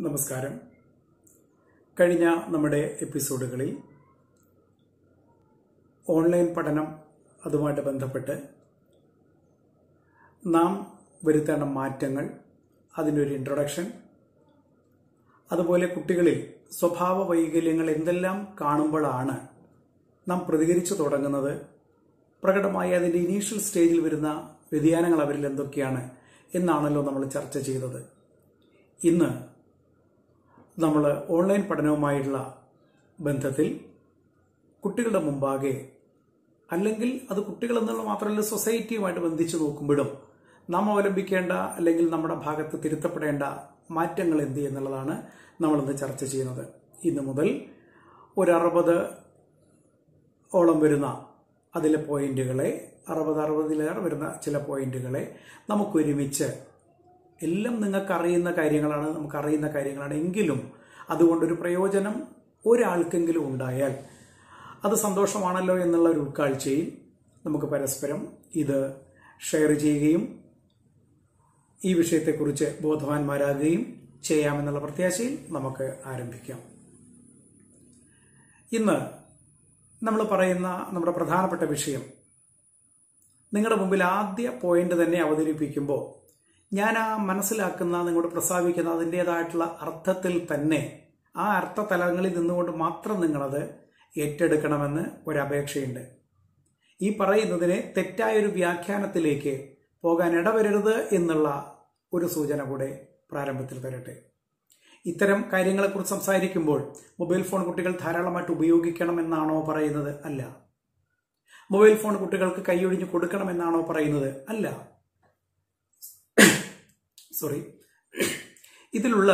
നമസ്കാരം. കഴിഞ്ഞ നമ്മുടെ എപ്പിസോഡുകളിൽ ഓൺലൈൻ പഠനം അതുമായിട്ട് ബന്ധപ്പെട്ട് നാം വരുത്തേണ്ട മാറ്റങ്ങൾ അതിന്റെ ഒരു ഇൻട്രൊഡക്ഷൻ അതുപോലെ കുട്ടികളിൽ സ്വഭാവ വൈകല്യങ്ങൾ എന്തെല്ലാം കാണുമ്പോഴാണ് നാം പ്രതികരിച്ചു തുടങ്ങുന്നത്. പ്രകടമായി അതിന്റെ ഇനീഷ്യൽ സ്റ്റേജിൽ വരുന്ന വ്യതിയാനങ്ങൾ അവരിൽ എന്തൊക്കെയാണ് എന്നാണല്ലോ നമ്മൾ ചർച്ച ചെയ്തത്. ഇന്ന് നമ്മൾ ഓൺലൈൻ പഠനവുമായിട്ടുള്ള ബന്ധത്തിൽ കുട്ടികളുടെ മുമ്പാകെ അല്ലെങ്കിൽ അത് കുട്ടികൾ എന്നുള്ള മാത്രമല്ല സൊസൈറ്റിയുമായിട്ട് ബന്ധിച്ച് നോക്കുമ്പോഴും നാം അവലംബിക്കേണ്ട അല്ലെങ്കിൽ നമ്മുടെ ഭാഗത്ത് തിരുത്തപ്പെടേണ്ട മാറ്റങ്ങൾ എന്ത് എന്നുള്ളതാണ് നമ്മളിന്ന് ചർച്ച ചെയ്യുന്നത്. ഇന്ന് മുതൽ ഒരു അറുപത് ഓളം വരുന്ന അതിലെ പോയിന്റുകളെ അറുപത് അറുപതിലേറെ വരുന്ന ചില പോയിന്റുകളെ നമുക്ക് ഒരുമിച്ച് എല്ലാം നിങ്ങൾക്ക് അറിയുന്ന കാര്യങ്ങളാണ് നമുക്കറിയുന്ന കാര്യങ്ങളാണ്. എങ്കിലും അതുകൊണ്ടൊരു പ്രയോജനം ഒരാൾക്കെങ്കിലും ഉണ്ടായാൽ അത് സന്തോഷമാണല്ലോ എന്നുള്ള ഒരു ഉൾക്കാഴ്ചയിൽ നമുക്ക് പരസ്പരം ഇത് ഷെയർ ചെയ്യുകയും ഈ വിഷയത്തെക്കുറിച്ച് ബോധവാന്മാരാകുകയും ചെയ്യാമെന്നുള്ള പ്രത്യാശയിൽ നമുക്ക് ആരംഭിക്കാം. ഇന്ന് നമ്മൾ പറയുന്ന നമ്മുടെ പ്രധാനപ്പെട്ട വിഷയം നിങ്ങളുടെ മുമ്പിൽ ആദ്യ പോയിന്റ് തന്നെ അവതരിപ്പിക്കുമ്പോൾ ഞാൻ ആ മനസ്സിലാക്കുന്ന നിങ്ങളോട് പ്രസ്താവിക്കുന്ന അതിന്റെതായിട്ടുള്ള അർത്ഥത്തിൽ തന്നെ ആ അർത്ഥ തലങ്ങളിൽ നിന്നുകൊണ്ട് മാത്രം നിങ്ങളത് ഏറ്റെടുക്കണമെന്ന് ഒരപേക്ഷയുണ്ട്. ഈ പറയുന്നതിനെ തെറ്റായൊരു വ്യാഖ്യാനത്തിലേക്ക് പോകാൻ ഇടവരരുത് എന്നുള്ള ഒരു സൂചന കൂടെ പ്രാരംഭത്തിൽ തരട്ടെ. ഇത്തരം കാര്യങ്ങളെക്കുറിച്ച് സംസാരിക്കുമ്പോൾ മൊബൈൽ ഫോൺ കുട്ടികൾ ധാരാളമായിട്ട് ഉപയോഗിക്കണം എന്നാണോ പറയുന്നത്? അല്ല. മൊബൈൽ ഫോൺ കുട്ടികൾക്ക് കൈയൊഴിഞ്ഞ് കൊടുക്കണം എന്നാണോ പറയുന്നത്? അല്ല. സോറി ഇതിലുള്ള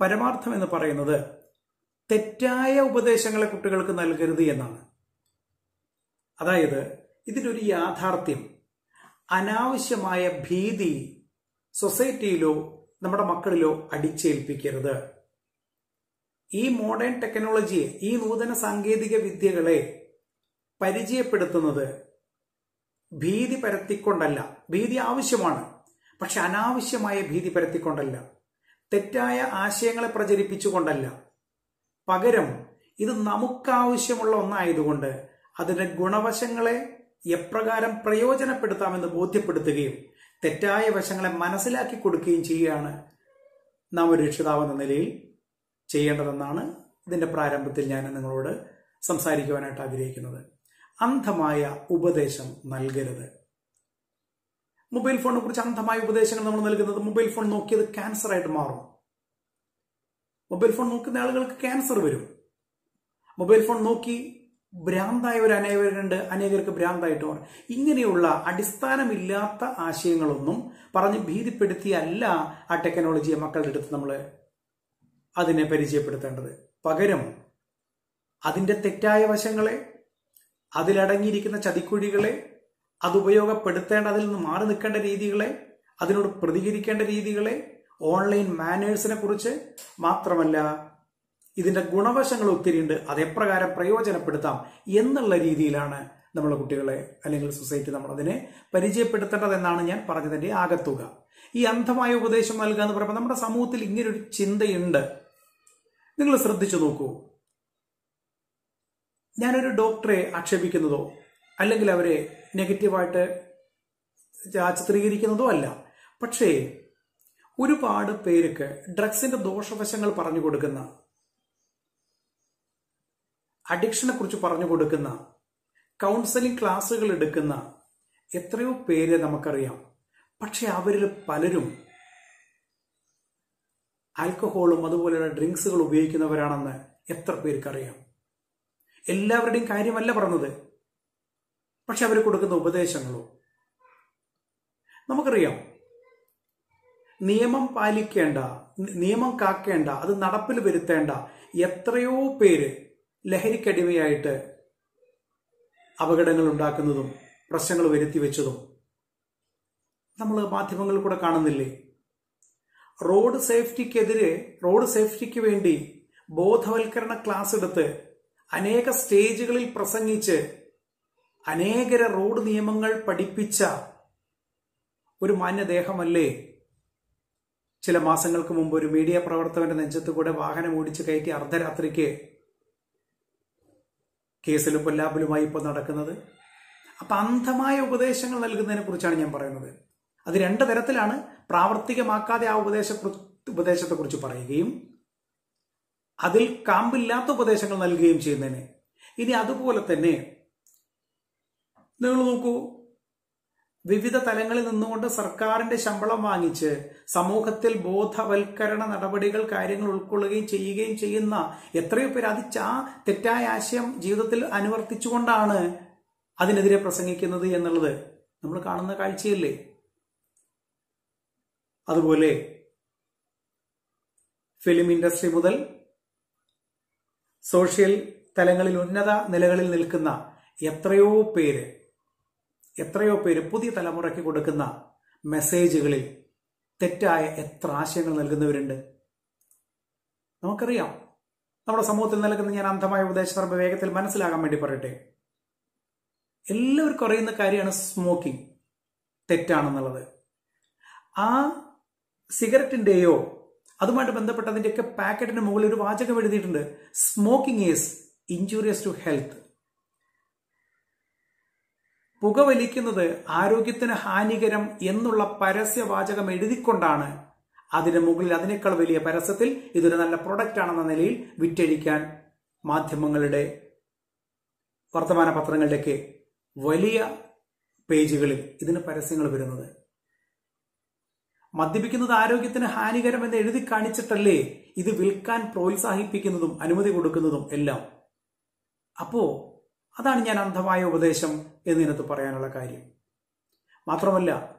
പരമാർത്ഥം എന്ന് പറയുന്നത് തെറ്റായ ഉപദേശങ്ങളെ കുട്ടികൾക്ക് നൽകരുത് എന്നാണ്. അതായത് ഇതിനൊരു യാഥാർത്ഥ്യം. അനാവശ്യമായ ഭീതി സൊസൈറ്റിയിലോ നമ്മുടെ മക്കളിലോ അടിച്ചേൽപ്പിക്കരുത്. ഈ മോഡേൺ ടെക്നോളജിയെ ഈ നൂതന സാങ്കേതിക വിദ്യകളെ പരിചയപ്പെടുത്തുന്നത് ഭീതി പരത്തിക്കൊണ്ടല്ല. ഭീതി ആവശ്യമാണ്. പക്ഷെ അനാവശ്യമായ ഭീതി പരത്തിക്കൊണ്ടല്ല. തെറ്റായ ആശയങ്ങളെ പ്രചരിപ്പിച്ചുകൊണ്ടല്ല. പകരം ഇത് നമുക്കാവശ്യമുള്ള ഒന്നായതുകൊണ്ട് അതിന്റെ ഗുണവശങ്ങളെ എപ്രകാരം പ്രയോജനപ്പെടുത്താമെന്ന് ബോധ്യപ്പെടുത്തുകയും തെറ്റായ വശങ്ങളെ മനസ്സിലാക്കി കൊടുക്കുകയും ചെയ്യുകയാണ് നാം ഒരു രക്ഷിതാവെന്ന നിലയിൽ ചെയ്യേണ്ടതെന്നാണ് ഇതിന്റെ പ്രാരംഭത്തിൽ ഞാൻ നിങ്ങളോട് സംസാരിക്കുവാനായിട്ട് ആഗ്രഹിക്കുന്നത്. അന്ധമായ ഉപദേശം നൽകരുത്. മൊബൈൽ ഫോണിനെ കുറിച്ച് അന്ധമായ ഉപദേശങ്ങൾ നമ്മൾ നൽകുന്നത് മൊബൈൽ ഫോൺ നോക്കിയത് ക്യാൻസർ ആയിട്ട് മാറും മൊബൈൽ ഫോൺ നോക്കുന്ന ആളുകൾക്ക് ക്യാൻസർ വരും. മൊബൈൽ ഫോൺ നോക്കി ഭ്രാന്തായവർ അനേകരുണ്ട് അനേകർക്ക് ഭ്രാന്തായിട്ട് മാറും. ഇങ്ങനെയുള്ള അടിസ്ഥാനമില്ലാത്ത ആശയങ്ങളൊന്നും പറഞ്ഞ് ഭീതിപ്പെടുത്തിയല്ല ആ ടെക്നോളജിയെ മക്കളുടെ അടുത്ത് നമ്മൾ അതിനെ പരിചയപ്പെടുത്തേണ്ടത്. പകരം അതിന്റെ തെറ്റായ വശങ്ങളെ അതിലടങ്ങിയിരിക്കുന്ന ചതിക്കുഴികളെ അത് ഉപയോഗപ്പെടുത്തേണ്ട അതിൽ നിന്ന് മാറി നിൽക്കേണ്ട രീതികളെ അതിനോട് പ്രതികരിക്കേണ്ട രീതികളെ ഓൺലൈൻ മാനേഴ്സിനെ കുറിച്ച് മാത്രമല്ല ഇതിന്റെ ഗുണവശങ്ങൾ ഒത്തിരിയുണ്ട്. അത് എപ്രകാരം പ്രയോജനപ്പെടുത്താം എന്നുള്ള രീതിയിലാണ് നമ്മളെ കുട്ടികളെ അല്ലെങ്കിൽ സൊസൈറ്റി നമ്മൾ അതിനെ പരിചയപ്പെടുത്തേണ്ടതെന്നാണ് ഞാൻ പറഞ്ഞതിന്റെ ആകത്തുക. ഈ അന്ധമായ ഉപദേശം നൽകുക എന്ന് പറയുമ്പോൾ നമ്മുടെ സമൂഹത്തിൽ ഇങ്ങനൊരു ചിന്തയുണ്ട്. നിങ്ങൾ ശ്രദ്ധിച്ചു നോക്കൂ. ഞാനൊരു ഡോക്ടറെ ആക്ഷേപിക്കുന്നതോ അല്ലെങ്കിൽ അവരെ നെഗറ്റീവായിട്ട് ചിത്രീകരിക്കുന്നതോ അല്ല. പക്ഷേ ഒരുപാട് പേർക്ക് ഡ്രഗ്സിന്റെ ദോഷവശങ്ങൾ പറഞ്ഞു കൊടുക്കുന്ന അഡിക്ഷനെ കുറിച്ച് പറഞ്ഞു കൊടുക്കുന്ന കൗൺസിലിംഗ് ക്ലാസ്സുകൾ എടുക്കുന്ന എത്രയോ പേര് നമുക്കറിയാം. പക്ഷെ അവരിൽ പലരും ആൽക്കഹോളും അതുപോലെയുള്ള ഡ്രിങ്ക്സുകൾ ഉപയോഗിക്കുന്നവരാണെന്ന് എത്ര പേർക്കറിയാം. എല്ലാവരുടെയും കാര്യമല്ല പറഞ്ഞത്. പക്ഷെ അവർ കൊടുക്കുന്ന ഉപദേശങ്ങളോ? നമുക്കറിയാം. നിയമം പാലിക്കേണ്ട നിയമം കാക്കേണ്ട അത് നടപ്പിൽ വരുത്തേണ്ട എത്രയോ പേര് ലഹരിക്കടിമയായിട്ട് അപകടങ്ങൾ ഉണ്ടാക്കുന്നതും പ്രശ്നങ്ങൾ വരുത്തി വെച്ചതും നമ്മൾ മാധ്യമങ്ങളിൽ കൂടെ കാണുന്നില്ലേ? റോഡ് സേഫ്റ്റിക്കെതിരെ റോഡ് സേഫ്റ്റിക്ക് വേണ്ടി ബോധവൽക്കരണ ക്ലാസ് എടുത്ത് അനേക സ്റ്റേജുകളിൽ പ്രസംഗിച്ച് അനേകര റോഡ് നിയമങ്ങൾ പഠിപ്പിച്ച ഒരു മാന്യദേഹമല്ലേ? ചില മാസങ്ങൾക്ക് മുമ്പ് ഒരു മീഡിയ പ്രവർത്തകന്റെ നെഞ്ചത്ത് കൂടെ വാഹനം ഓടിച്ച് കയറ്റി അർദ്ധരാത്രിക്ക് കേസിലും കൊല്ലാപ്പിലുമായി ഇപ്പോൾ നടക്കുന്നത്. അപ്പൊ അന്ധമായ ഉപദേശങ്ങൾ നൽകുന്നതിനെ കുറിച്ചാണ് ഞാൻ പറയുന്നത്. അത് രണ്ട് തരത്തിലാണ്. പ്രാവർത്തികമാക്കാതെ ആ ഉപദേശ ഉപദേശത്തെക്കുറിച്ച് പറയുകയും അതിൽ കാമ്പില്ലാത്ത ഉപദേശങ്ങൾ നൽകുകയും ചെയ്യുന്നതിന്. ഇനി അതുപോലെ തന്നെ നിങ്ങൾ നോക്കൂ. വിവിധ തലങ്ങളിൽ നിന്നുകൊണ്ട് സർക്കാരിന്റെ ശമ്പളം വാങ്ങിച്ച് സമൂഹത്തിൽ ബോധവൽക്കരണ നടപടികൾ കാര്യങ്ങൾ ഉൾക്കൊള്ളുകയും ചെയ്യുകയും ചെയ്യുന്ന എത്രയോ പേര് അത് ആ തെറ്റായ ആശയം ജീവിതത്തിൽ അനുവർത്തിച്ചുകൊണ്ടാണ് അതിനെതിരെ പ്രസംഗിക്കുന്നത് എന്നുള്ളത് നമ്മൾ കാണുന്ന കാഴ്ചയല്ലേ? അതുപോലെ ഫിലിം ഇൻഡസ്ട്രി മുതൽ സോഷ്യൽ തലങ്ങളിൽ ഉന്നത നിലകളിൽ നിൽക്കുന്ന എത്രയോ പേര് എത്രയോ പേര് പുതിയ തലമുറയ്ക്ക് കൊടുക്കുന്ന മെസ്സേജുകളിൽ തെറ്റായ എത്ര ആശയങ്ങൾ നൽകുന്നവരുണ്ട്. നമുക്കറിയാം. നമ്മുടെ സമൂഹത്തിൽ നൽകുന്ന ഞാൻ അന്ധമായ ഉപദേശം വേഗത്തിൽ മനസ്സിലാകാൻ വേണ്ടി പറയട്ടെ. എല്ലാവർക്കും അറിയുന്ന കാര്യമാണ് സ്മോക്കിംഗ് തെറ്റാണെന്നുള്ളത്. ആ സിഗരറ്റിന്റെയോ അതുമായിട്ട് ബന്ധപ്പെട്ടതിന്റെയൊക്കെ പാക്കറ്റിന് മുകളിൽ ഒരു വാചകം എഴുതിയിട്ടുണ്ട്. Smoking is injurious to health പുകവലിക്കുന്നത് ആരോഗ്യത്തിന് ഹാനികരം എന്നുള്ള പരസ്യവാചകം എഴുതിക്കൊണ്ടാണ്. അതിന് മുകളിൽ അതിനേക്കാൾ വലിയ പരസ്യത്തിൽ ഇതൊരു നല്ല പ്രൊഡക്റ്റ് ആണെന്ന നിലയിൽ വിറ്റഴിക്കാൻ മാധ്യമങ്ങളുടെ വർത്തമാന പത്രങ്ങളിലേക്ക് വലിയ പേജുകളിൽ ഇതിന് പരസ്യങ്ങൾ വരുന്നത്. മദ്യപിക്കുന്നത് ആരോഗ്യത്തിന് ഹാനികരം എന്ന് എഴുതി കാണിച്ചിട്ടല്ലേ ഇത് വിൽക്കാൻ പ്രോത്സാഹിപ്പിക്കുന്നതും അനുമതി കൊടുക്കുന്നതും എല്ലാം. അപ്പോ അതാണ് ഞാൻ അന്ധമായ ഉപദേശം. എന്നതിനകത്ത് പറയാനുള്ള കാര്യം. മാത്രമല്ല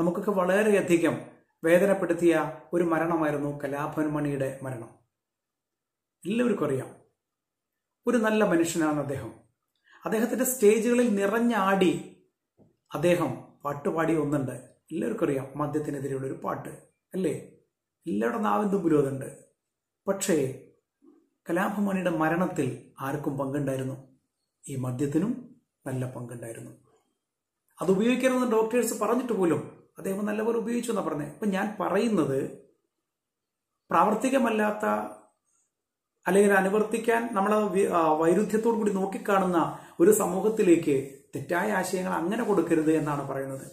നമുക്കൊക്കെ വളരെയധികം വേദനപ്പെടുത്തിയ ഒരു മരണമായിരുന്നു കലാഭവൻ മണിയുടെ മരണം. എല്ലാവർക്കും അറിയാം. ഒരു നല്ല മനുഷ്യനാണ് അദ്ദേഹം. അദ്ദേഹത്തിന്റെ സ്റ്റേജുകളിൽ നിറഞ്ഞാടി അദ്ദേഹം പാട്ടുപാടി ഒന്നുണ്ട്. എല്ലാവർക്കും അറിയാം മദ്യത്തിനെതിരെയുള്ള ഒരു പാട്ട് അല്ലേ? എല്ലാവരുടെ നാവിൻ തുമ്പിലും അതുണ്ട്. പക്ഷേ കലാഭമണിയുടെ മരണത്തിൽ ആർക്കും പങ്കുണ്ടായിരുന്നു. ഈ മദ്യത്തിനും നല്ല പങ്കുണ്ടായിരുന്നു. അത് ഉപയോഗിക്കരുതെന്ന് ഡോക്ടേഴ്സ് പറഞ്ഞിട്ട് പോലും അദ്ദേഹം നല്ലപോലെ ഉപയോഗിച്ചു എന്നാണ് പറഞ്ഞത് അപ്പം ഞാൻ പറയുന്നത് പ്രാവർത്തികമല്ലാത്ത അല്ലെങ്കിൽ അനുവർത്തിക്കാൻ നമ്മൾ വൈരുദ്ധ്യത്തോടു കൂടി നോക്കിക്കാണുന്ന ഒരു സമൂഹത്തിലേക്ക് തെറ്റായ ആശയങ്ങൾ അങ്ങനെ കൊടുക്കരുത് എന്നാണ് പറയുന്നത്.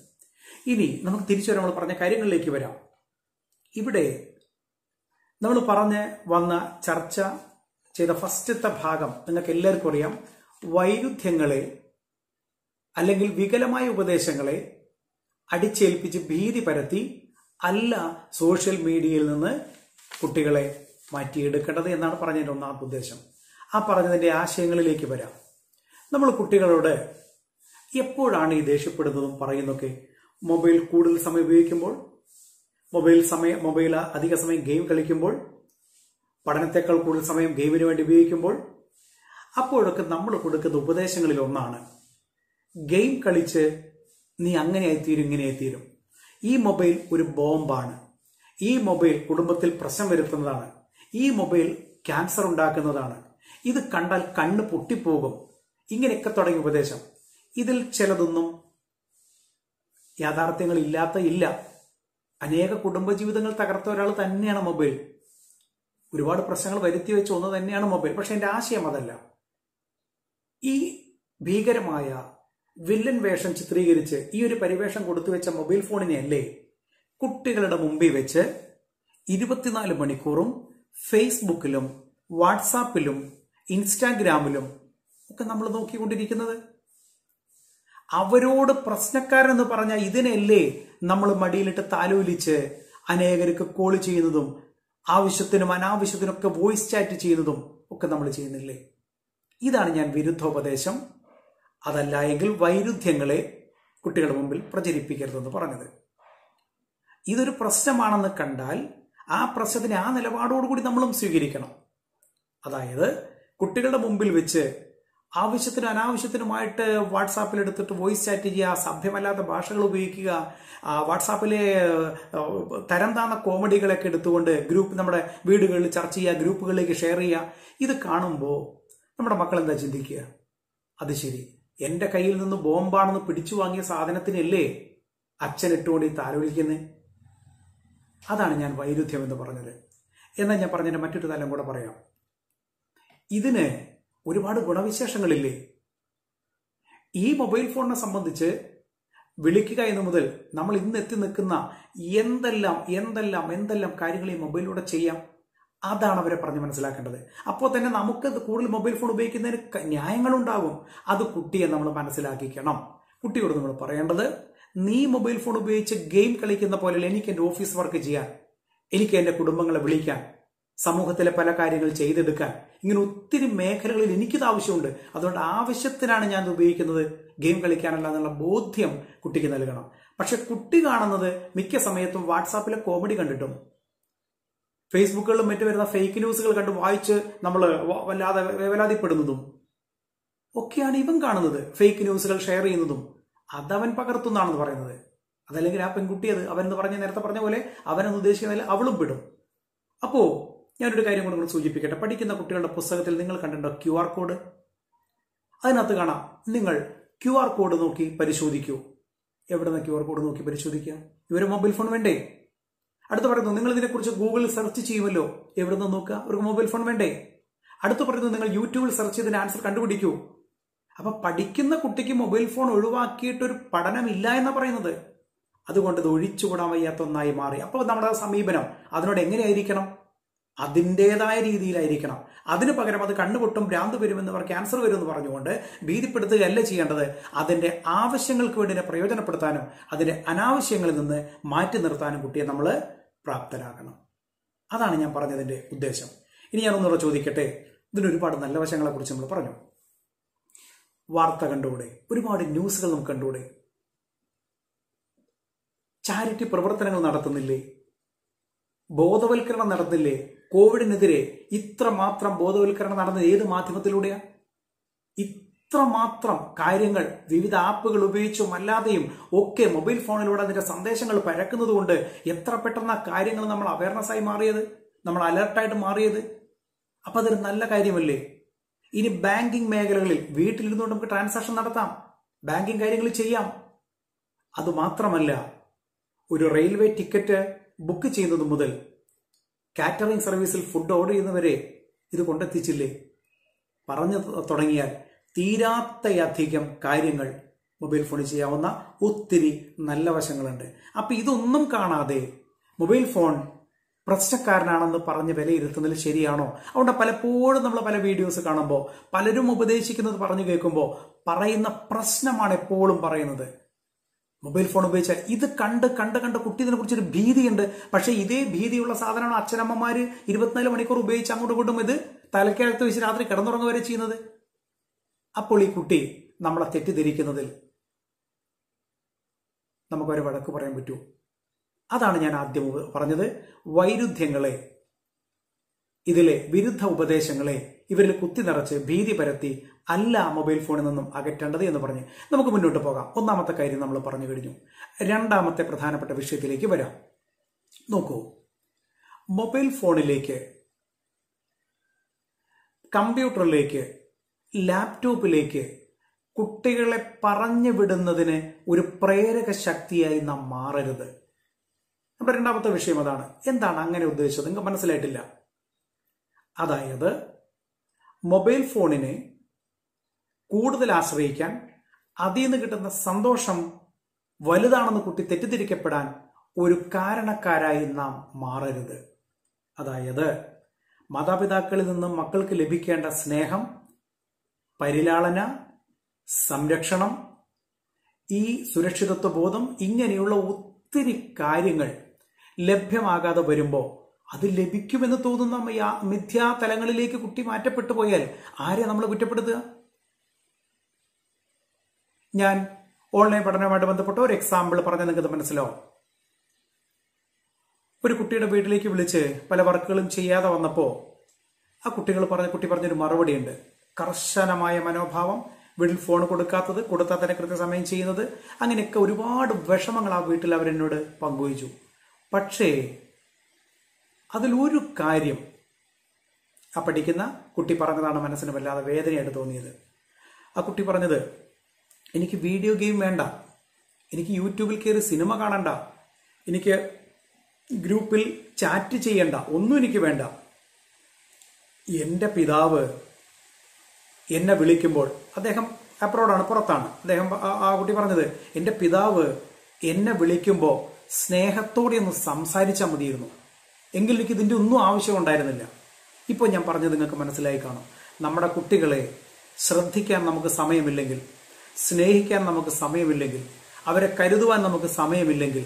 ഇനി നമുക്ക് തിരിച്ചു നമ്മൾ പറഞ്ഞ കാര്യങ്ങളിലേക്ക് വരാം. ഇവിടെ നമ്മൾ പറഞ്ഞ് വന്ന ചർച്ച ചെയ്ത ഫസ്റ്റത്തെ ഭാഗം നിങ്ങൾക്ക് എല്ലാവർക്കും അറിയാം. വൈരുദ്ധ്യങ്ങളെ അല്ലെങ്കിൽ വികലമായ ഉപദേശങ്ങളെ അടിച്ചേൽപ്പിച്ച് ഭീതി പരത്തി അല്ല സോഷ്യൽ മീഡിയയിൽ നിന്ന് കുട്ടികളെ മാറ്റിയെടുക്കേണ്ടത് എന്നാണ് പറഞ്ഞതിന്റെ ഒന്നാമത്തെ ഉദ്ദേശം. ആ പറഞ്ഞതിന്റെ ആശയങ്ങളിലേക്ക് വരാം. നമ്മൾ കുട്ടികളോട് എപ്പോഴാണ് ഈ ദേഷ്യപ്പെടുന്നതും പറയുന്നൊക്കെ മൊബൈൽ കൂടുതൽ സമയം ഉപയോഗിക്കുമ്പോൾ മൊബൈൽ സമയം മൊബൈൽ അധിക സമയം ഗെയിം കളിക്കുമ്പോൾ പഠനത്തെക്കാൾ കൂടുതൽ സമയം ഗെയിമിന് വേണ്ടി ഉപയോഗിക്കുമ്പോൾ അപ്പോഴൊക്കെ നമ്മൾ കൊടുക്കുന്ന ഉപദേശങ്ങളിൽ ഒന്നാണ് ഗെയിം കളിച്ച് നീ അങ്ങനെ ആയിത്തീരും ഇങ്ങനെ ആയിത്തീരും ഈ മൊബൈൽ ഒരു ബോംബാണ്. ഈ മൊബൈൽ കുടുംബത്തിൽ പ്രശ്നം വരുത്തുന്നതാണ്. ഈ മൊബൈൽ ക്യാൻസർ ഉണ്ടാക്കുന്നതാണ്. ഇത് കണ്ടാൽ കണ്ണ് പൊട്ടിപ്പോകും. ഇങ്ങനെയൊക്കെ തുടങ്ങിയ ഉപദേശം. ഇതിൽ ചിലതൊന്നും യാഥാർത്ഥ്യങ്ങൾ ഇല്ലാത്ത ഇല്ല. അനേക കുടുംബജീവിതങ്ങൾ തകർത്ത ഒരാൾ തന്നെയാണ് മൊബൈൽ. ഒരുപാട് പ്രശ്നങ്ങൾ വരുത്തി വെച്ച ഒന്ന് തന്നെയാണ് മൊബൈൽ. പക്ഷെ എന്റെ ആശയം അതല്ല. ഈ ഭീകരമായ വില്ലൻ വേഷം ചിത്രീകരിച്ച് ഈ ഒരു പരിവേഷം കൊടുത്തു വെച്ച മൊബൈൽ ഫോണിനെ അല്ലേ കുട്ടികളുടെ മുമ്പിൽ വെച്ച് ഇരുപത്തിനാല് മണിക്കൂറും ഫേസ്ബുക്കിലും വാട്സാപ്പിലും ഇൻസ്റ്റാഗ്രാമിലും ഒക്കെ നമ്മൾ നോക്കിക്കൊണ്ടിരിക്കുന്നത്. അവരോട് പ്രശ്നക്കാരെന്ന് പറഞ്ഞ ഇതിനല്ലേ നമ്മൾ മടിയിലിട്ട് താലോലിച്ച് അനേകർക്ക് കോൾ ചെയ്യുന്നതും ആവശ്യത്തിനും അനാവശ്യത്തിനൊക്കെ വോയിസ് ചാറ്റ് ചെയ്യുന്നതും ഒക്കെ നമ്മൾ ചെയ്യുന്നില്ലേ? ഇതാണ് ഞാൻ വിരുദ്ധോപദേശം. അതല്ല എങ്കിൽ വൈരുദ്ധ്യങ്ങളെ കുട്ടികളുടെ മുമ്പിൽ പ്രചരിപ്പിക്കരുതെന്ന് പറഞ്ഞത്. ഇതൊരു പ്രശ്നമാണെന്ന് കണ്ടാൽ ആ പ്രശ്നത്തിനെ ആ നിലപാടോടുകൂടി നമ്മളും സ്വീകരിക്കണം. അതായത് കുട്ടികളുടെ മുമ്പിൽ വെച്ച് ആവശ്യത്തിനും അനാവശ്യത്തിനുമായിട്ട് വാട്സാപ്പിൽ എടുത്തിട്ട് വോയിസ് ചാറ്റ് ചെയ്യുക സഭ്യമല്ലാത്ത ഭാഷകൾ ഉപയോഗിക്കുക വാട്സാപ്പിലെ തരം താന്ന കോമഡികളൊക്കെ എടുത്തുകൊണ്ട് ഗ്രൂപ്പ് നമ്മുടെ വീടുകളിൽ ചർച്ച ചെയ്യുക ഗ്രൂപ്പുകളിലേക്ക് ഷെയർ ചെയ്യുക ഇത് കാണുമ്പോൾ നമ്മുടെ മക്കൾ എന്താ ചിന്തിക്കുക? അത് ശരി. എന്റെ കയ്യിൽ നിന്ന് ബോംബാണെന്ന് പിടിച്ചു വാങ്ങിയ സാധനത്തിനല്ലേ അച്ഛൻ ഇട്ടുകൊണ്ട് ഈ താലോലിക്കുന്നത് അതാണ് ഞാൻ വൈരുദ്ധ്യം എന്ന് പറഞ്ഞത്. എന്നാൽ ഞാൻ പറഞ്ഞതിന്റെ മറ്റൊരു തലം കൂടെ പറയാം. ഇതിന് ഒരുപാട് ഗുണവിശേഷങ്ങളില്ലേ? ഈ മൊബൈൽ ഫോണിനെ സംബന്ധിച്ച് വിളിക്കുക എന്ന് മുതൽ നമ്മൾ ഇന്ന് എത്തി നിൽക്കുന്ന എന്തെല്ലാം എന്തെല്ലാം എന്തെല്ലാം കാര്യങ്ങൾ ഈ മൊബൈലിലൂടെ ചെയ്യാം? അതാണ് അവരെ പറഞ്ഞ് മനസ്സിലാക്കേണ്ടത്. അപ്പോൾ തന്നെ നമുക്ക് കൂടുതൽ മൊബൈൽ ഫോൺ ഉപയോഗിക്കുന്നതിന് ന്യായങ്ങളുണ്ടാകും. അത് കുട്ടിയെ നമ്മൾ മനസ്സിലാക്കിക്കണം. കുട്ടിയോട് നമ്മൾ പറയേണ്ടത് നീ മൊബൈൽ ഫോൺ ഉപയോഗിച്ച് ഗെയിം കളിക്കുന്ന പോലെ എനിക്ക് എന്റെ ഓഫീസ് വർക്ക് ചെയ്യാൻ എനിക്ക് എന്റെ കുടുംബങ്ങളെ വിളിക്കാൻ സമൂഹത്തിലെ പല കാര്യങ്ങൾ ചെയ്തെടുക്കാൻ. ഇങ്ങനെ ഒത്തിരി മേഖലകളിൽ എനിക്കിത് ആവശ്യമുണ്ട്. അതുകൊണ്ട് ആവശ്യത്തിനാണ് ഞാൻ ഉപയോഗിക്കുന്നത്. ഗെയിം കളിക്കാനല്ല എന്നുള്ള ബോധ്യം കുട്ടിക്ക് നൽകണം. പക്ഷെ കുട്ടി കാണുന്നത് മിക്ക സമയത്തും വാട്സാപ്പിലെ കോമഡി കണ്ടിട്ടും ഫേസ്ബുക്കുകളിലും മറ്റു വരുന്ന ഫേക്ക് ന്യൂസുകൾ കണ്ട് വായിച്ച് നമ്മൾ വല്ലാതെ വേവലാതിപ്പെടുന്നതും ഒക്കെയാണ് ഇവൻ കാണുന്നത് ഫേക്ക് ന്യൂസുകൾ ഷെയർ ചെയ്യുന്നതും. അതവൻ പകർത്തുന്നാണെന്ന് പറയുന്നത്. അതല്ലെങ്കിൽ ആ പെൺകുട്ടി അത് അവനെന്ന് പറഞ്ഞ നേരത്തെ പറഞ്ഞ പോലെ അവനെന്ന് ഉദ്ദേശിക്കുന്നതിൽ അവളും പെടും. അപ്പോ ഞാനൊരു കാര്യം കൂടെ കൂടെ സൂചിപ്പിക്കട്ടെ. പഠിക്കുന്ന കുട്ടികളുടെ പുസ്തകത്തിൽ നിങ്ങൾ കണ്ടിട്ടുണ്ടോ ക്യു ആർ കോഡ് അതിനകത്ത് കാണാം. നിങ്ങൾ ക്യു ആർ കോഡ് നോക്കി പരിശോധിക്കൂ. എവിടെ നിന്ന് ക്യു ആർ കോഡ് നോക്കി പരിശോധിക്കുക? ഇവർ മൊബൈൽ ഫോൺ വേണ്ടേ? അടുത്ത് പറയുന്നു നിങ്ങൾ ഇതിനെക്കുറിച്ച് ഗൂഗിളിൽ സെർച്ച് ചെയ്യുമല്ലോ. എവിടെ നിന്ന് നോക്കുക? അവർക്ക് മൊബൈൽ ഫോൺ വേണ്ടേ? അടുത്ത് പറയുന്നു നിങ്ങൾ യൂട്യൂബിൽ സെർച്ച് ചെയ്തതിന് ആൻസർ കണ്ടുപിടിക്കൂ. അപ്പൊ പഠിക്കുന്ന കുട്ടിക്ക് മൊബൈൽ ഫോൺ ഒഴിവാക്കിയിട്ടൊരു പഠനമില്ല എന്ന് പറയുന്നത്. അതുകൊണ്ട് ഇത് ഒഴിച്ചുകൂടാൻ വയ്യാത്ത ഒന്നായി മാറി. അപ്പോൾ നമ്മുടെ സമീപനം അതിനോട് എങ്ങനെയായിരിക്കണം? അതിന്റെതായ രീതിയിലായിരിക്കണം. അതിന് പകരം അത് കണ്ണുപൊട്ടും ഭ്രാന്ത് വരുമെന്ന് അവർ ക്യാൻസർ എന്ന് പറഞ്ഞുകൊണ്ട് ഭീതിപ്പെടുത്തുകയല്ല ചെയ്യേണ്ടത് അതിന്റെ ആവശ്യങ്ങൾക്ക് വേണ്ടി പ്രയോജനപ്പെടുത്താനും അതിന്റെ അനാവശ്യങ്ങളിൽ നിന്ന് മാറ്റി നിർത്താനും കുട്ടിയെ നമ്മൾ പ്രാപ്തരാക്കണം അതാണ് ഞാൻ പറഞ്ഞതിന്റെ ഉദ്ദേശം. ഇനി ഞാൻ ഞാനൊന്നുകൂടെ ചോദിക്കട്ടെ? ഇതിന് ഒരുപാട് നല്ല വശങ്ങളെ കുറിച്ച് നമ്മൾ പറഞ്ഞു. വാർത്ത കണ്ടുകൂടെ? ഒരുപാട് ന്യൂസുകൾ നമുക്ക് കണ്ടുകൂടെ? ചാരിറ്റി പ്രവർത്തനങ്ങൾ നടത്തുന്നില്ലേ? ബോധവൽക്കരണം നടന്നില്ലേ? കോവിഡിനെതിരെ ഇത്ര മാത്രം ബോധവൽക്കരണം നടന്നത് ഏത് മാധ്യമത്തിലൂടെയാ? ഇത്രമാത്രം കാര്യങ്ങൾ വിവിധ ആപ്പുകൾ ഉപയോഗിച്ചും അല്ലാതെയും ഒക്കെ മൊബൈൽ ഫോണിലൂടെ അതിന്റെ സന്ദേശങ്ങൾ പരക്കുന്നത് കൊണ്ട് എത്ര പെട്ടെന്ന് കാര്യങ്ങൾ നമ്മൾ അവയർനെസ് ആയി മാറിയത്? നമ്മൾ അലർട്ടായിട്ട് മാറിയത്? അപ്പൊ അതൊരു നല്ല കാര്യമല്ലേ? ഇനി ബാങ്കിങ് മേഖലകളിൽ വീട്ടിലിരുന്നുകൊണ്ട് നമുക്ക് ട്രാൻസാക്ഷൻ നടത്താം. ബാങ്കിങ് കാര്യങ്ങൾ ചെയ്യാം. അതുമാത്രമല്ല ഒരു റെയിൽവേ ടിക്കറ്റ് ബുക്ക് ചെയ്യുന്നത് മുതൽ കാറ്ററിംഗ് സർവീസിൽ ഫുഡ് ഓർഡർ ചെയ്യുന്നവരെ ഇത് കൊണ്ടെത്തിച്ചില്ലേ? പറഞ്ഞു തുടങ്ങിയാൽ തീരാത്തയധികം കാര്യങ്ങൾ മൊബൈൽ ഫോണിൽ ചെയ്യാവുന്ന ഒത്തിരി നല്ല വശങ്ങളുണ്ട്. അപ്പൊ ഇതൊന്നും കാണാതെ മൊബൈൽ ഫോൺ പ്രശ്നക്കാരനാണെന്ന് പറഞ്ഞ് വിലയിരുത്തുന്നതിൽ ശരിയാണോ? അതുകൊണ്ട് പലപ്പോഴും നമ്മൾ പല വീഡിയോസ് കാണുമ്പോൾ പലരും ഉപദേശിക്കുന്നത് പറഞ്ഞു കേൾക്കുമ്പോൾ പറയുന്ന പ്രശ്നമാണ് എപ്പോഴും പറയുന്നത്. മൊബൈൽ ഫോൺ ഉപയോഗിച്ചാൽ ഇത് കണ്ട് കണ്ട് കണ്ട് കുട്ടി ഇതിനെ കുറിച്ചൊരു ഭീതിയുണ്ട്. പക്ഷേ ഇതേ ഭീതിയുള്ള സാധനമാണ് അച്ഛനമ്മമാര് ഇരുപത്തിനാല് മണിക്കൂർ ഉപയോഗിച്ച് അങ്ങോട്ടും ഇങ്ങോട്ടും ഇത് തലക്കകത്ത് വെച്ച് രാത്രി കിടന്നുറങ്ങുക വരെ ചെയ്യുന്നത്. അപ്പോൾ ഈ കുട്ടി നമ്മളെ തെറ്റിദ്ധരിക്കുന്നതിൽ നമുക്കൊരു വഴക്ക് പറയാൻ പറ്റൂ അതാണ് ഞാൻ ആദ്യം പറഞ്ഞത്. വൈരുദ്ധ്യങ്ങളെ ഇതിലെ വിരുദ്ധ ഉപദേശങ്ങളെ ഇവരിൽ കുത്തി നിറച്ച് ഭീതി പരത്തി അല്ല മൊബൈൽ ഫോണിൽ നിന്നും അകറ്റേണ്ടത് എന്ന് പറഞ്ഞ് നമുക്ക് മുന്നോട്ട് പോകാം. ഒന്നാമത്തെ കാര്യം നമ്മൾ പറഞ്ഞു കഴിഞ്ഞു. രണ്ടാമത്തെ പ്രധാനപ്പെട്ട വിഷയത്തിലേക്ക് വരാം. നോക്കൂ. മൊബൈൽ ഫോണിലേക്ക് കമ്പ്യൂട്ടറിലേക്ക് ലാപ്ടോപ്പിലേക്ക് കുട്ടികളെ പറഞ്ഞു വിടുന്നതിന് ഒരു പ്രേരക ശക്തിയായി നാം മാറരുത്. നമ്മുടെ രണ്ടാമത്തെ വിഷയം അതാണ്. എന്താണ് അങ്ങനെ ഉദ്ദേശിച്ചത്? നിങ്ങൾക്ക് മനസ്സിലായിട്ടില്ല. അതായത് മൊബൈൽ ഫോണിനെ കൂടുതൽ ആശ്രയിക്കാൻ അതിൽ നിന്ന് കിട്ടുന്ന സന്തോഷം വലുതാണെന്ന് കുട്ടി തെറ്റിദ്ധരിക്കപ്പെടാൻ ഒരു കാരണക്കാരായി നാം മാറരുത്. അതായത് മാതാപിതാക്കളിൽ നിന്നും മക്കൾക്ക് ലഭിക്കേണ്ട സ്നേഹം പരിലാളന സംരക്ഷണം ഈ സുരക്ഷിതത്വ ബോധം ഇങ്ങനെയുള്ള ഒത്തിരി കാര്യങ്ങൾ ലഭ്യമാകാതെ വരുമ്പോൾ അത് ലഭിക്കുമെന്ന് തോന്നുന്ന മിഥ്യാതലങ്ങളിലേക്ക് കുട്ടി മാറ്റപ്പെട്ടു പോയാൽ ആരെ നമ്മൾ കുറ്റപ്പെടുത്തുക? ഞാൻ ഓൺലൈൻ പഠനവുമായിട്ട് ബന്ധപ്പെട്ട ഒരു എക്സാമ്പിൾ പറഞ്ഞാൽ നിങ്ങൾക്ക് മനസ്സിലാവും. ഒരു കുട്ടിയുടെ വീട്ടിലേക്ക് വിളിച്ച് പല വർക്കുകളും ചെയ്യാതെ വന്നപ്പോൾ ആ കുട്ടികൾ പറഞ്ഞ കുട്ടി പറഞ്ഞൊരു മറുപടിയുണ്ട്. കർശനമായ മനോഭാവം വീട്ടിൽ ഫോൺ കൊടുക്കാത്തത് കൊടുത്താൽ തന്നെ കൃത്യസമയം ചെയ്യുന്നത് അങ്ങനെയൊക്കെ ഒരുപാട് വിഷമങ്ങൾ ആ വീട്ടിൽ അവരെന്നോട് പങ്കുവച്ചു. പക്ഷേ അതിലൊരു കാര്യം ആ പഠിക്കുന്ന കുട്ടി പറഞ്ഞതാണ് മനസ്സിന് വല്ലാതെ വേദനയായിട്ട് തോന്നിയത്. ആ കുട്ടി പറഞ്ഞത് എനിക്ക് വീഡിയോ ഗെയിം വേണ്ട. എനിക്ക് യൂട്യൂബിൽ കയറി സിനിമ കാണണ്ട. എനിക്ക് ഗ്രൂപ്പിൽ ചാറ്റ് ചെയ്യണ്ട. ഒന്നും എനിക്ക് വേണ്ട. എന്റെ പിതാവ് എന്നെ വിളിക്കുമ്പോൾ അദ്ദേഹം അബ്രോഡാണ് പുറത്താണ്. അദ്ദേഹം ആ കുട്ടി പറഞ്ഞത് എന്റെ പിതാവ് എന്നെ വിളിക്കുമ്പോൾ സ്നേഹത്തോടെ ഒന്ന് സംസാരിച്ചാൽ മതിയിരുന്നു എങ്കിൽ എനിക്ക് ഇതിന്റെ ഒന്നും ആവശ്യം ഉണ്ടായിരുന്നില്ല. ഇപ്പോൾ ഞാൻ പറഞ്ഞത് നിങ്ങൾക്ക് മനസ്സിലായി കാണും. നമ്മുടെ കുട്ടികളെ ശ്രദ്ധിക്കാൻ നമുക്ക് സമയമില്ലെങ്കിൽ സ്നേഹിക്കാൻ നമുക്ക് സമയമില്ലെങ്കിൽ അവരെ കരുതുവാൻ നമുക്ക് സമയമില്ലെങ്കിൽ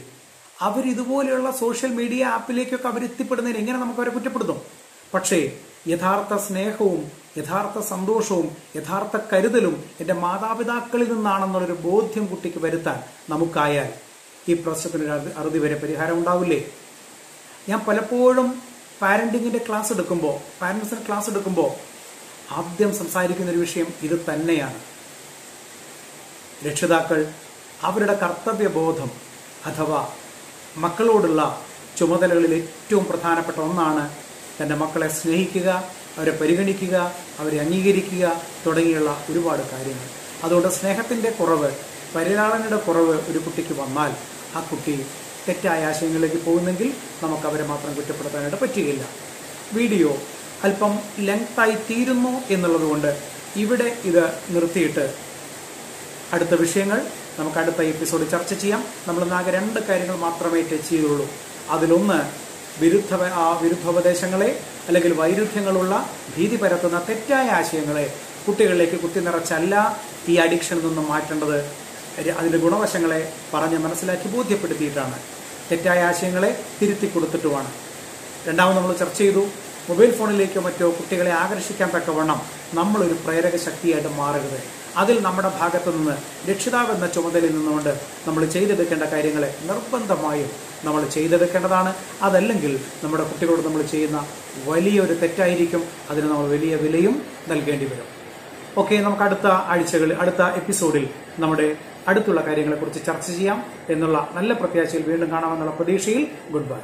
അവരിതുപോലെയുള്ള സോഷ്യൽ മീഡിയ ആപ്പിലേക്കൊക്കെ അവരെത്തിപ്പെടുന്നതിന് എങ്ങനെ നമുക്ക് അവരെ കുറ്റപ്പെടുത്തും? പക്ഷേ യഥാർത്ഥ സ്നേഹവും യഥാർത്ഥ സന്തോഷവും യഥാർത്ഥ കരുതലും എന്റെ മാതാപിതാക്കളിൽ നിന്നാണെന്നുള്ളൊരു ബോധ്യം കുട്ടിക്ക് വരുത്താൻ നമുക്കായാൽ ഈ പ്രശ്നത്തിന് ഒരു അറുതി വരെ പരിഹാരം ഉണ്ടാവില്ലേ? ഞാൻ പലപ്പോഴും പാരന്റിങ്ങിന്റെ ക്ലാസ് എടുക്കുമ്പോൾ പാരന്റ്സിന് ക്ലാസ് എടുക്കുമ്പോൾ ആദ്യം സംസാരിക്കുന്ന ഒരു വിഷയം ഇത് തന്നെയാണ്. രക്ഷിതാക്കൾ അവരുടെ കർത്തവ്യബോധം അഥവാ മക്കളോടുള്ള ചുമതലകളിൽ ഏറ്റവും പ്രധാനപ്പെട്ട ഒന്നാണ് തന്റെ മക്കളെ സ്നേഹിക്കുക അവരെ പരിഗണിക്കുക അവരെ അംഗീകരിക്കുക തുടങ്ങിയുള്ള ഒരുപാട് കാര്യങ്ങൾ. അതുകൊണ്ട് സ്നേഹത്തിന്റെ കുറവ് പരിലാളനയുടെ കുറവ് ഒരു കുട്ടിക്ക് വന്നാൽ ആ കുട്ടി തെറ്റായ ആശയങ്ങളിലേക്ക് പോകുന്നെങ്കിൽ നമുക്ക് അവരെ മാത്രം കുറ്റപ്പെടുത്താനായിട്ട് പറ്റുകയില്ല. വീഡിയോ അല്പം ലെങ്തായി തീരുന്നു എന്നുള്ളതുകൊണ്ട് ഇവിടെ ഇത് നിർത്തിയിട്ട് അടുത്ത വിഷയങ്ങൾ നമുക്ക് അടുത്ത എപ്പിസോഡ് ചർച്ച ചെയ്യാം. നമ്മൾ ആകെ രണ്ട് കാര്യങ്ങൾ മാത്രമേ ടച്ച് ചെയ്തുള്ളൂ. അതിലൊന്ന് വിരുദ്ധ ആ വിരുദ്ധോപദേശങ്ങളെ അല്ലെങ്കിൽ വൈരുദ്ധ്യങ്ങളുള്ള ഭീതി പരത്തുന്ന തെറ്റായ ആശയങ്ങളെ കുട്ടികളിലേക്ക് കുത്തി നിറച്ചല്ല ഈ അഡിക്ഷനിൽ നിന്നും മാറ്റേണ്ടത്. അതിന്റെ ഗുണവശങ്ങളെ പറഞ്ഞ് മനസ്സിലാക്കി ബോധ്യപ്പെടുത്തിയിട്ടാണ്. തെറ്റായ ആശയങ്ങളെ തിരുത്തി കൊടുത്തിട്ടുമാണ്. രണ്ടാമത് നമ്മൾ ചർച്ച ചെയ്തു മൊബൈൽ ഫോണിലേക്കോ മറ്റോ കുട്ടികളെ ആകർഷിക്കാൻ തക്കവണ്ണം നമ്മളൊരു പ്രേരക ശക്തിയായിട്ട് മാറരുത്. അതിൽ നമ്മുടെ ഭാഗത്തു നിന്ന് രക്ഷിതാവ് എന്ന ചുമതലയിൽ നിന്നുകൊണ്ട് നമ്മൾ ചെയ്തെടുക്കേണ്ട കാര്യങ്ങളെ നിർബന്ധമായും നമ്മൾ ചെയ്തെടുക്കേണ്ടതാണ്. അതല്ലെങ്കിൽ നമ്മുടെ കുട്ടികളോട് നമ്മൾ ചെയ്യുന്ന വലിയൊരു തെറ്റായിരിക്കും. അതിന് നമ്മൾ വലിയ വിലയും നൽകേണ്ടി വരും. ഓക്കെ നമുക്ക് അടുത്ത ആഴ്ചകളിൽ അടുത്ത എപ്പിസോഡിൽ നമ്മുടെ അടുത്തുള്ള കാര്യങ്ങളെക്കുറിച്ച് ചർച്ച ചെയ്യാം എന്നുള്ള നല്ല പ്രത്യാശയിൽ വീണ്ടും കാണാമെന്നുള്ള പ്രതീക്ഷയിൽ ഗുഡ് ബൈ.